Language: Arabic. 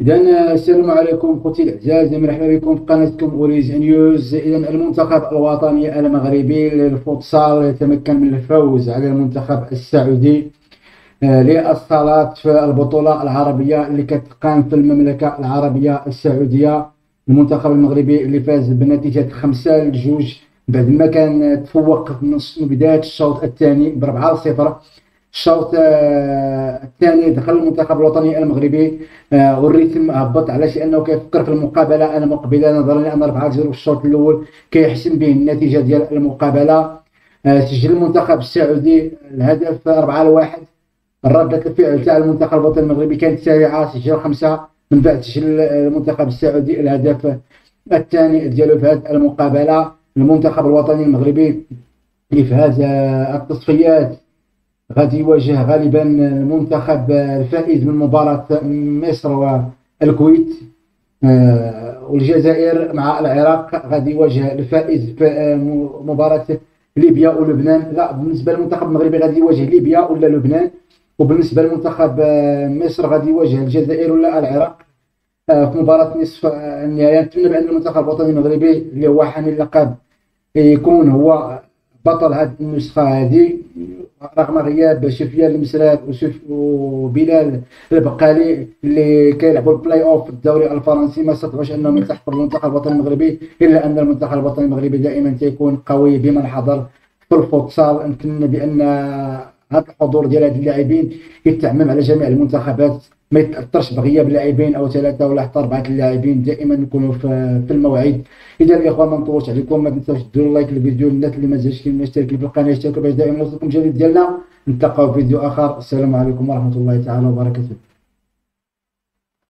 إذا السلام عليكم خوتي الأعزاء مرحبا بكم في قناتكم أوريز نيوز. إذا المنتخب الوطني المغربي للفوتسال تمكن من الفوز على المنتخب السعودي آه، للصلاة في البطولة العربية اللي كتقام في المملكة العربية السعودية. المنتخب المغربي اللي فاز بنتيجة خمسة لجوج بعد ما كان تفوق في نص بداية الشوط الثاني بربعة صفر الشوط آه، الثاني دخل المنتخب الوطني المغربي. آه، والريتم هبط علاش؟ لأنه كيفكر في المقابلة. المقبله نظرا لأن 4 0 في الشوط الأول كيحسن به النتيجة ديال المقابلة. آه، سجل المنتخب السعودي الهدف 4 1 ردة الفعل تاع المنتخب الوطني المغربي كانت سريعة سجل خمسة. من بعد سجل المنتخب السعودي الهدف الثاني ديالو في هذه المقابلة. المنتخب الوطني المغربي في هذه التصفيات. غادي يواجه غالبا المنتخب الفائز من مباراة مصر والكويت. آه، والجزائر مع العراق غادي يواجه الفائز في آه، مباراة ليبيا ولبنان. لا بالنسبة للمنتخب المغربي غادي يواجه ليبيا ولا لبنان؟ وبالنسبة للمنتخب آه، مصر غادي يواجه الجزائر ولا العراق؟ في مباراة نصف النهائي نتمنى بأن المنتخب الوطني المغربي اللي هو حامل اللقب يكون هو بطل هذه النسخة هذه رغم غياب سفيان المسرات وبلال البقالي اللي كيلعبوا البلاي اوف في الدوري الفرنسي ما استطاعوش أنهم يلتحقوا بالمنتخب الوطني المغربي إلا أن المنتخب الوطني المغربي دائما تيكون قوي بمن حضر في الفوتسال. نتمنى بأن هذا الحضور ديال هاد اللاعبين يتعمم على جميع المنتخبات ما يتأثرش بغياب لاعبين أو ثلاثة ولا حتى أربعة اللاعبين دائما نكونوا في الموعد. إذا الاخوان ما نطولش عليكم ما تنساوش ديروا لايك للفيديو الناس اللي ما زالش كاين يشترك في القناه يشتركوا باش دائما يوصلكم جديد ديالنا. نتلاقاو في فيديو آخر. السلام عليكم ورحمة الله تعالى وبركاته.